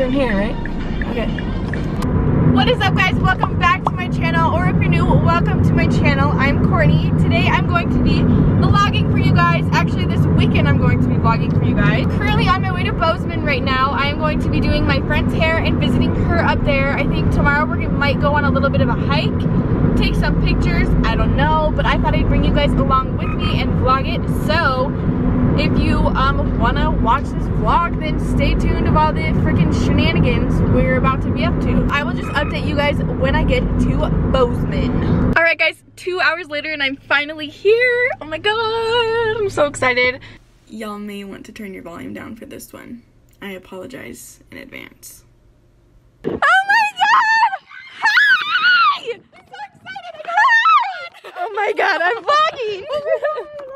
Turn here, right? Okay. What is up guys? Welcome back to my channel, or if you're new, welcome to my channel. I'm Courtney. Today I'm going to be vlogging for you guys. Actually, this weekend I'm going to be vlogging for you guys. Currently on my way to Bozeman right now. I'm going to be doing my friend's hair and visiting her up there. I think tomorrow we might go on a little bit of a hike, take some pictures, I don't know, but I thought I'd bring you guys along with me and vlog it. So, if you um wanna watch this vlog then stay tuned of all the freaking shenanigans we're about to be up to. I will just update you guys when i get to bozeman. All right guys two hours later and i'm finally here. Oh my god i'm so excited. Y'all may want to turn your volume down for this one. I apologize in advance. Oh my god! Hi! I'm so excited hi! oh my god i'm vlogging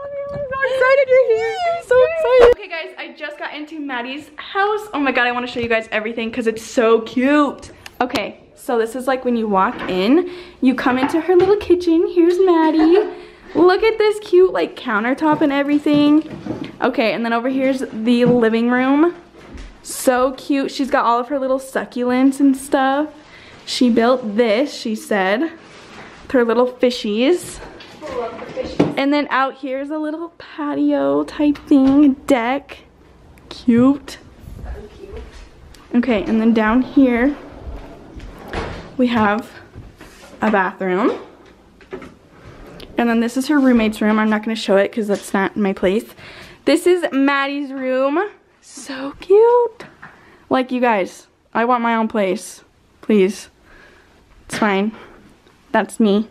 excited you're here. I'm so excited. Okay guys, I just got into Maddie's house. Oh my god, I want to show you guys everything because it's so cute. Okay, so this is like when you walk in, you come into her little kitchen. Here's Maddie. Look at this cute like countertop and everything. Okay, and then over here's the living room. So cute. She's got all of her little succulents and stuff. She built this, she said, with her little fishies. And then out here's a little patio type thing, deck. Cute. Okay, and then down here we have a bathroom. And then this is her roommate's room. I'm not gonna show it because that's not my place. This is Maddie's room. So cute. Like you guys, I want my own place. Please. It's fine. That's me.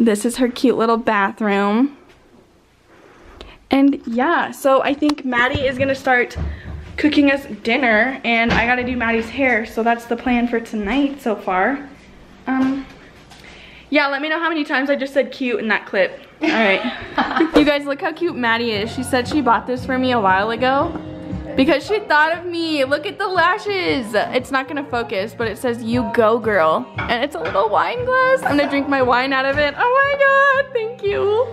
This is her cute little bathroom. And yeah, so I think Maddie is gonna start cooking us dinner and I gotta do Maddie's hair. So that's the plan for tonight so far. Um, yeah, let me know how many times I just said cute in that clip. All right. you guys, look how cute Maddie is. She said she bought this for me a while ago because she thought of me. Look at the lashes. It's not gonna focus, but it says you go girl. And it's a little wine glass. I'm gonna drink my wine out of it. Oh my God, thank you.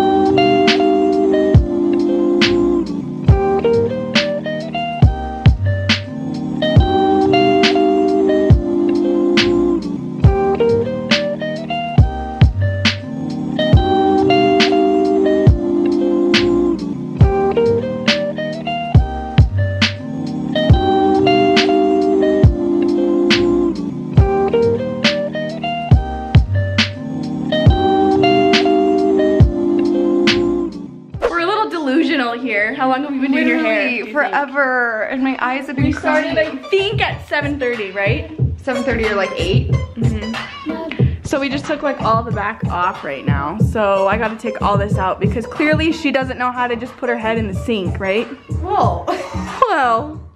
7.30, right? 7.30 or like 8. Mm-hmm. So we just took like all the back off right now. So I gotta take all this out because clearly she doesn't know how to just put her head in the sink, right? Whoa. Well.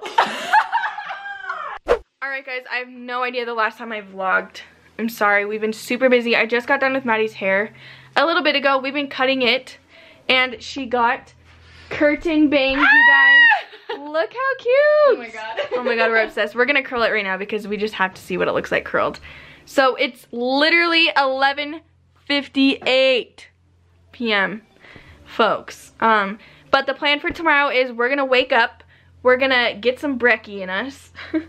Alright guys, I have no idea the last time I vlogged. I'm sorry, we've been super busy. I just got done with Maddie's hair a little bit ago. We've been cutting it and she got curtain bangs, you guys. Look how cute. Oh my god. oh my god, we're obsessed. We're gonna curl it right now because we just have to see what it looks like curled. So it's literally 11.58 p.m. folks. Um, but the plan for tomorrow is we're gonna wake up, we're gonna get some brekkie in us.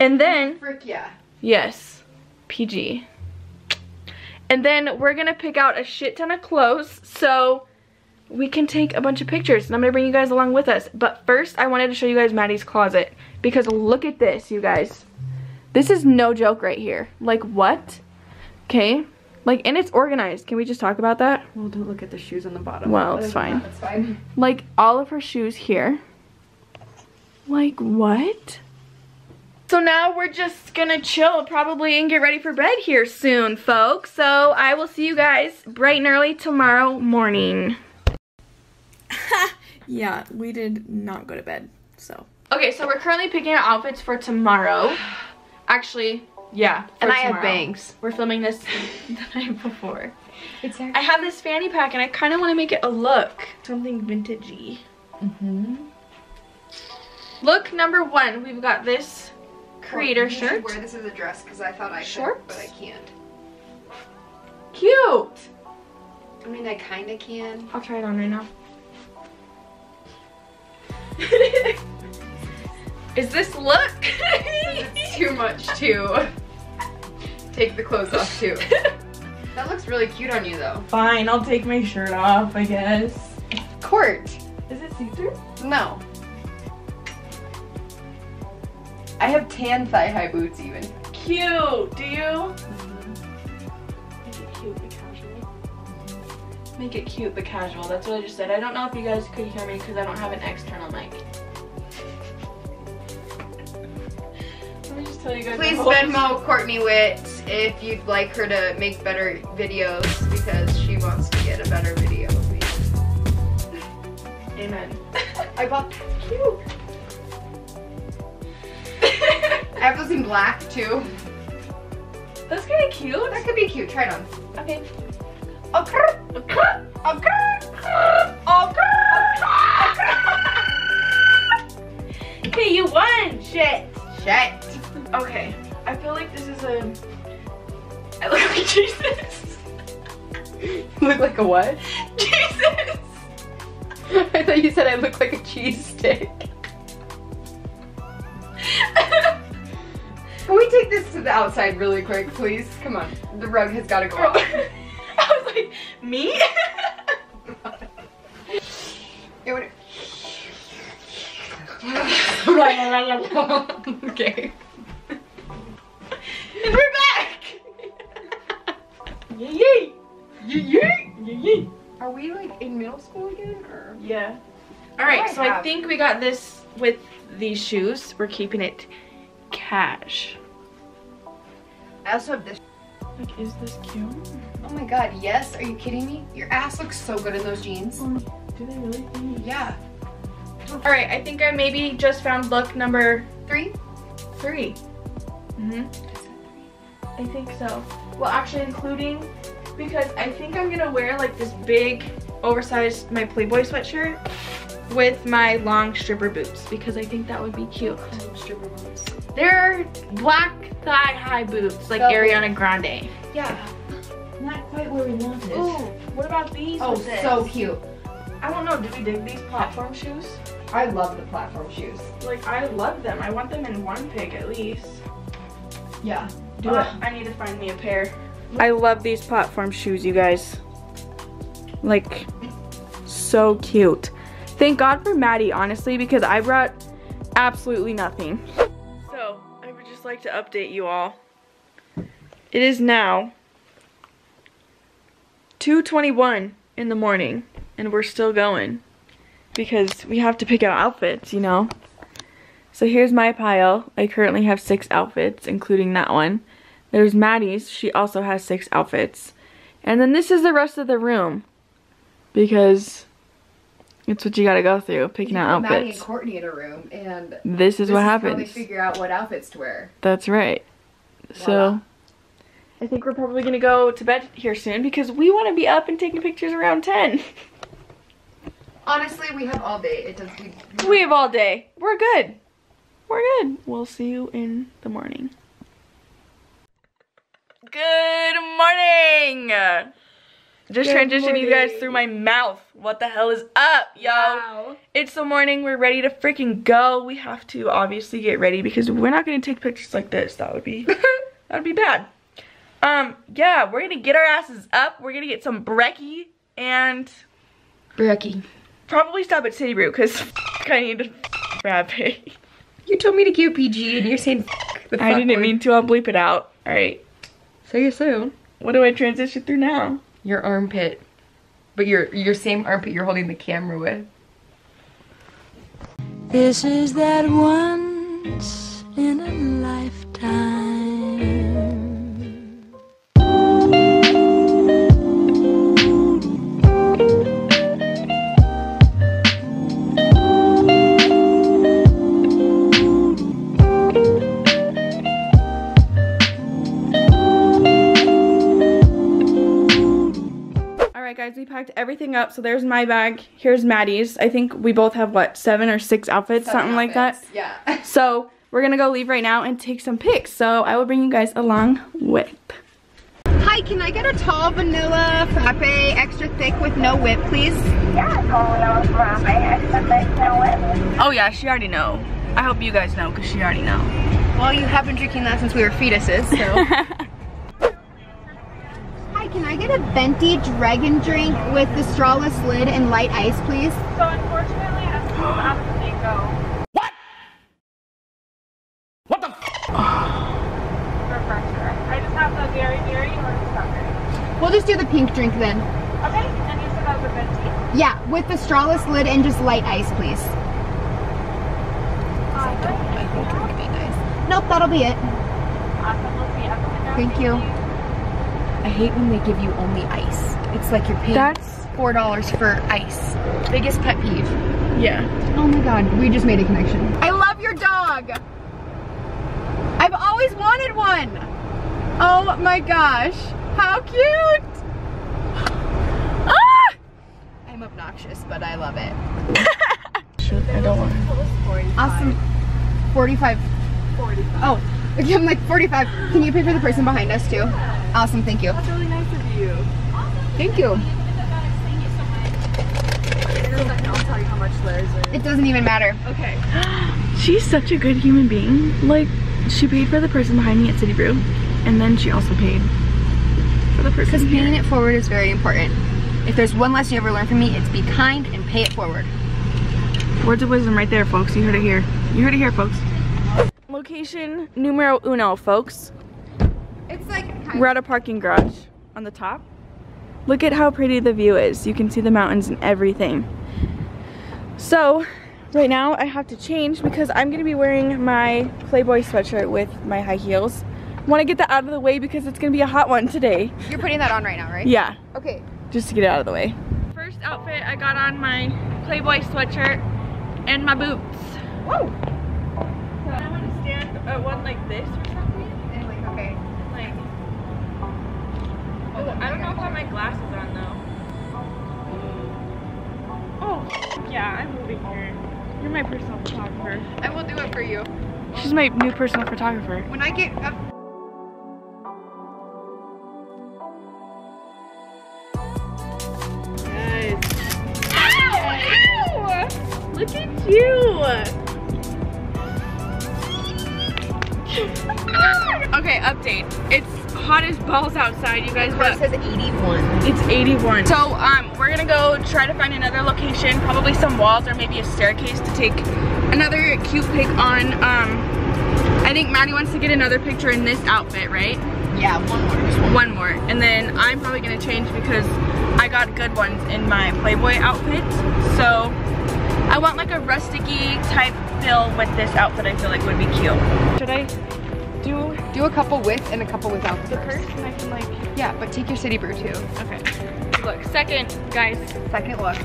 and then, Frick yeah. yes, PG. And then we're gonna pick out a shit ton of clothes so we can take a bunch of pictures and I'm gonna bring you guys along with us. But first I wanted to show you guys Maddie's closet because look at this, you guys. This is no joke right here. Like what? Okay. Like, and it's organized. Can we just talk about that? Well, don't look at the shoes on the bottom. Well, it's fine. It's fine. Like, all of her shoes here. Like, what? So now we're just gonna chill probably and get ready for bed here soon, folks. So I will see you guys bright and early tomorrow morning. yeah, we did not go to bed, so. Okay, so we're currently picking out outfits for tomorrow. Actually, yeah. for And I have tomorrow. bangs. We're filming this the night before. Exactly. I have this fanny pack and I kind of want to make it a look. Something vintagey. Mm-hmm. Look number one, we've got this creator shirt. Wear this as a dress because I thought I Shorts? could, but I can't. Cute! I mean, I kind of can. I'll try it on right now. Is this look? It's too much to take the clothes off too. That looks really cute on you though. Fine, I'll take my shirt off, I guess. Court. Is it see-through? No. I have tan thigh-high boots even. Cute, do you? Make it cute but casual, that's what I just said. I don't know if you guys could hear me because I don't have an external mic. Let me just tell you guys. Please Venmo Courtney Witt if you'd like her to make better videos because she wants to get a better video. Amen. I bought cute. I have those in black too. That's kind of cute. That could be cute. Try it on. Okay. Okay. Okay. Okay, you won. Shit. Shit. Okay. I feel like this is a. I look like Jesus. look like a what? Jesus. I thought you said I look like a cheese stick. Can we take this to the outside really quick, please? Come on. The rug has got to go Girl, me? Okay. and we're back. Yay! Yay! Yay! Yay! Are we like in middle school again, or? Yeah. All right, I so I think we got this with these shoes. We're keeping it cash. I also have this. Like, is this cute? Oh my god, yes. Are you kidding me? Your ass looks so good in those jeans. Do they really? Yeah. All right, I think I maybe just found look number Three? three. Mm-hmm. I think so. Well, actually, including because I think I'm gonna wear like this big, oversized my Playboy sweatshirt with my long stripper boots because I think that would be cute. Stripper boots. They're black thigh-high boots, like Velvet. Ariana Grande. Yeah. Not quite where we wanted. Ooh. What about these? Oh, so cute. I don't know. Do we dig these platform shoes? I love the platform shoes. Like I love them. I want them in one pick at least. Yeah. Do it. I need to find me a pair. I love these platform shoes, you guys. Like, so cute. Thank God for Maddie, honestly, because I brought absolutely nothing. Just like to update you all. It is now 2.21 in the morning, and we're still going. Because we have to pick out outfits, you know? So here's my pile. I currently have six outfits, including that one. There's Maddie's. She also has six outfits. And then this is the rest of the room. Because it's what you gotta go through, picking out Maddie and outfits. Courtney in a room, and This is this what how they happens. figure out what outfits to wear. That's right. Voila. So I think we're probably gonna go to bed here soon because we wanna be up and taking pictures around 10. Honestly, we have all day. It does. We, We have all day. We're good. We're good. We'll see you in the morning. Good morning. Just Good transitioning you guys through my mouth. What the hell is up, yo? Wow. It's the morning. We're ready to freaking go. We have to obviously get ready because we're not going to take pictures like this. That would be that would be bad. Um, yeah, we're going to get our asses up. We're going to get some brekkie and Becky, probably stop at City Brew because I need to frappe. you told me to keep PG, and you're saying the I didn't mean to. I'll bleep it out. All right. Say you soon. What do I transition through now? Your armpit, but your your same armpit you're holding the camera with. This is that once in a lifetime. Up. So there's my bag. Here's Maddie's. I think we both have what, seven or six outfits, Seven something like that. Yeah. So we're gonna go leave right now and take some pics. So I will bring you guys along with. Hi, can I get a tall vanilla frappe, extra thick with no whip, please? Yeah, tall frappe extra thick, no whip. Oh yeah, she already know. I hope you guys know because she already know. Well, you have been drinking that since we were fetuses, so. Hi, can I get a venti dragon drink with the strawless lid and light ice, please? So unfortunately, I have to move out of the mango. What? What the Refresher. I just have the very, very or the strawberry. We'll just do the pink drink then. Okay, and you said that was a venti. Yeah, with the strawless lid and just light ice, please. Uh, awesome. Nope, that'll be it. Awesome. We'll see you at the. Thank you. I hate when they give you only ice. It's like you're paying That's four dollars for ice. Biggest pet peeve. yeah. Oh my god, we just made a connection. I love your dog. I've always wanted one. Oh my gosh, how cute. Ah! I'm obnoxious, but I love it. Shoot, I don't want. Awesome. 45. 45. Oh, I'm like 45. Can you pay for the person behind us too? Awesome, thank you. That's really nice of you. Thank you. I'll tell you how much theirs is. It doesn't even matter. Okay. She's such a good human being. Like, she paid for the person behind me at City Brew, and then she also paid for the person Because here. paying it forward is very important. If there's one lesson you ever learn from me, it's be kind and pay it forward. Words of wisdom right there, folks. You heard it here. You heard it here, folks. Location numero uno, folks. It's like We're at a parking garage on the top. Look at how pretty the view is. You can see the mountains and everything. So, right now I have to change because I'm gonna be wearing my Playboy sweatshirt with my high heels. Want to get that out of the way because it's gonna be a hot one today. You're putting that on right now, right? Yeah, Okay. just to get it out of the way. First outfit, I got on my Playboy sweatshirt and my boots. Whoa. So I want to stand at one like this or something. Okay. Like, oh, I don't know if I have my glasses on though. Oh, yeah, I'm moving here. You're my personal photographer. I will do it for you. She's my new personal photographer. When I get up. Guys. Ow! Ow! Look at you! okay, update. It's hot as balls outside, you guys, It but says 81. It's 81. So um, we're gonna go try to find another location, probably some walls or maybe a staircase to take another cute pic on. Um, I think Maddie wants to get another picture in this outfit, right? Yeah, one more. Just one. One more. And then I'm probably gonna change because I got good ones in my Playboy outfit. So I want like a rusticy type feel with this outfit I feel like would be cute. Should I do Do a couple with and a couple without the first. purse and I can like, Yeah, but take your city brew too. okay. Look, second, guys, Second look.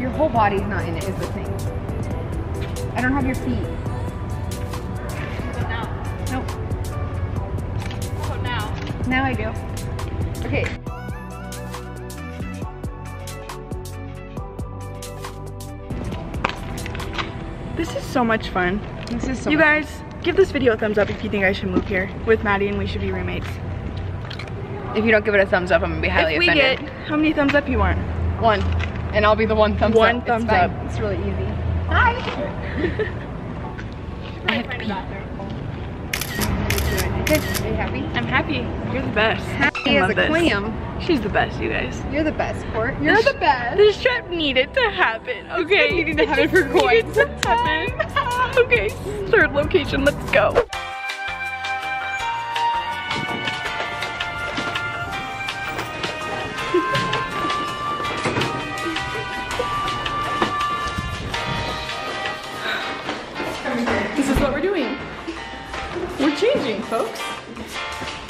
Your whole body's not in it is the thing. I don't have your feet. But now, Nope. Oh, now. Now I do. Okay. So much fun. This is so you guys, give this video a thumbs up if you think I should move here with Maddie and we should be roommates. If you don't give it a thumbs up, I'm gonna be highly if we offended. get, how many thumbs up you want? one, and I'll be the one thumbs One up. thumbs it's up. It's really easy. Hi. I have pee. Okay. Are you happy? I'm happy. You're the best. Happy I as a clam. She's the best, you guys. You're the best, Court. You're This- the best. This trip needed to happen, okay? needing to happen for quite needed some to happen. okay, third location, let's go. This is what we're doing. We're changing, folks.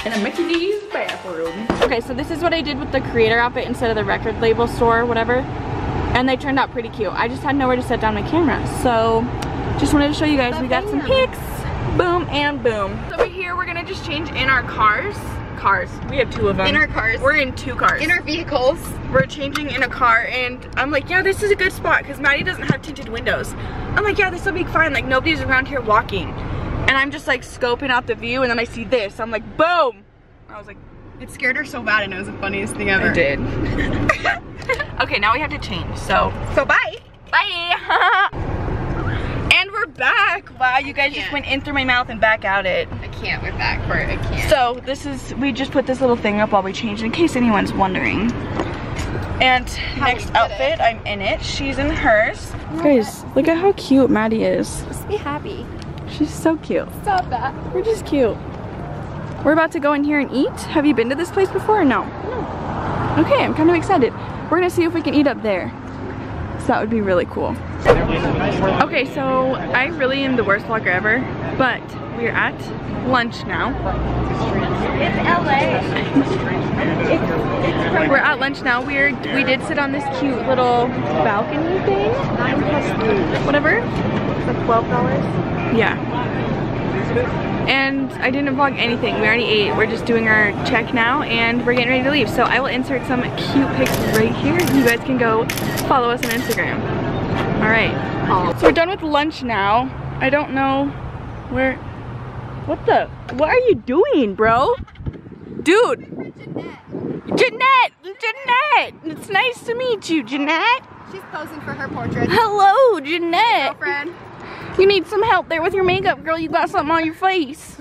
In a Mickey D's bathroom. Okay, so this is what I did with the creator outfit instead of the record label store or whatever. And they turned out pretty cute. I just had nowhere to set down my camera. So just wanted to show you guys we got some pics. Boom and boom. So over here we're gonna just change in our cars. cars. We have two of them. In our cars. We're in two cars. In our vehicles. we're changing in a car and I'm like, yeah, this is a good spot because Maddie doesn't have tinted windows. I'm like, yeah, this will be fine. Like nobody's around here walking. And I'm just like scoping out the view and then I see this. I'm like, boom. I was like, It scared her so bad and it was the funniest thing ever. I did. okay, now we have to change. So, So bye. bye. and we're back. Wow, you guys just went in through my mouth and back out it. I can't with that part. I can't. So this is, we just put this little thing up while we changed in case anyone's wondering. And next we did outfit, I'm in it. She's in hers. Guys, look at how cute Maddie is. Just be happy. She's so cute. Stop that. We're just cute. We're about to go in here and eat. Have you been to this place before or no? No. Okay, I'm kind of excited. We're gonna see if we can eat up there. So that would be really cool. Okay, so I really am the worst vlogger ever, but we're at lunch now. It's LA. we're at lunch now. We're we did sit on this cute little balcony thing. Whatever. Twelve dollars. Yeah. And I didn't vlog anything. We already ate. We're just doing our check now and we're getting ready to leave. So I will insert some cute pics right here. You guys can go follow us on Instagram. All right. So we're done with lunch now. I don't know where, what the, what are you doing, bro? Dude. Jeanette, Jeanette. It's nice to meet you, Jeanette. She's posing for her portrait. Hello, Jeanette. Girlfriend. You need some help there with your makeup, girl. You got something on your face.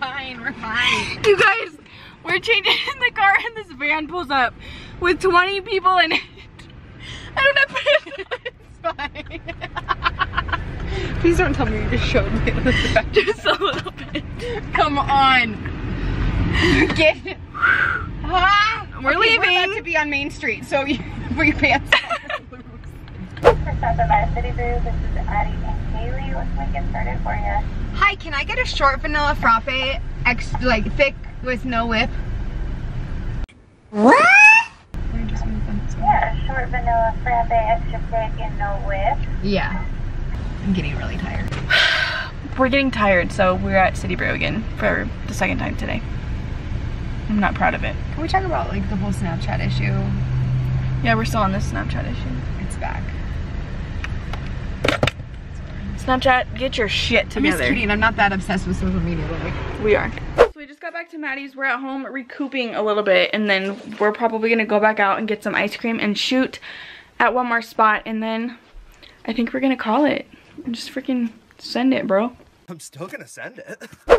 Fine, we're fine. you guys, we're changing in the car and this van pulls up with 20 people in it. I don't have It's fine. Please don't tell me you just showed me just a little bit. Come on. Get it. Ah, We're okay, We're leaving. about to be on Main Street, so you put your pants. For South of our City Brew, this is Addie and Kaylee. What can we get started for you? Hi, can I get a short vanilla frappe, extra like thick with no whip? What? Yeah, a short vanilla frappe, extra thick, and no whip. Yeah. I'm getting really tired. We're getting tired, so we're at City Brew again for the second time today. I'm not proud of it. Can we talk about like the whole Snapchat issue? Yeah, we're still on this Snapchat issue. It's back. Snapchat, get your shit I'm together. just kidding. I'm not that obsessed with social media, but like, We are. So we just got back to Maddie's. We're at home recouping a little bit and then we're probably gonna go back out and get some ice cream and shoot at one more spot and then I think we're gonna call it. Just freaking send it, bro. I'm still gonna send it.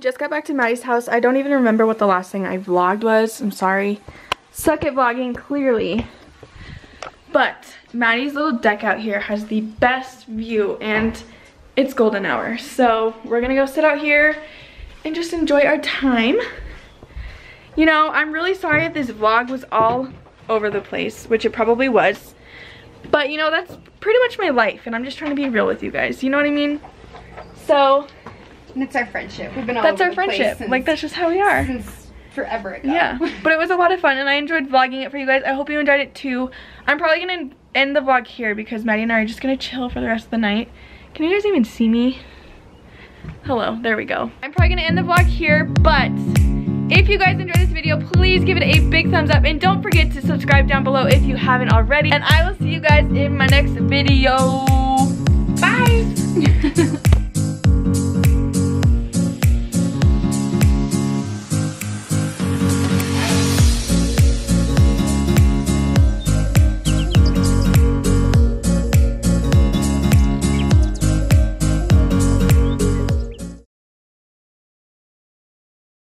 just got back to Maddie's house. I don't even remember what the last thing I vlogged was. I'm sorry. Suck at vlogging, clearly. But Maddie's little deck out here has the best view and it's golden hour. So we're gonna go sit out here and just enjoy our time. You know, I'm really sorry if this vlog was all over the place, which it probably was. But you know, that's pretty much my life and I'm just trying to be real with you guys. You know what I mean? So and it's our friendship. We've been all that's our friendship. Like that's just how we are. since forever ago. Yeah, but it was a lot of fun and I enjoyed vlogging it for you guys. I hope you enjoyed it too. I'm probably gonna end the vlog here because Maddie and I are just gonna chill for the rest of the night. Can you guys even see me? Hello, there we go. I'm probably gonna end the vlog here, but if you guys enjoyed this video, please give it a big thumbs up and don't forget to subscribe down below if you haven't already. And I will see you guys in my next video. Bye!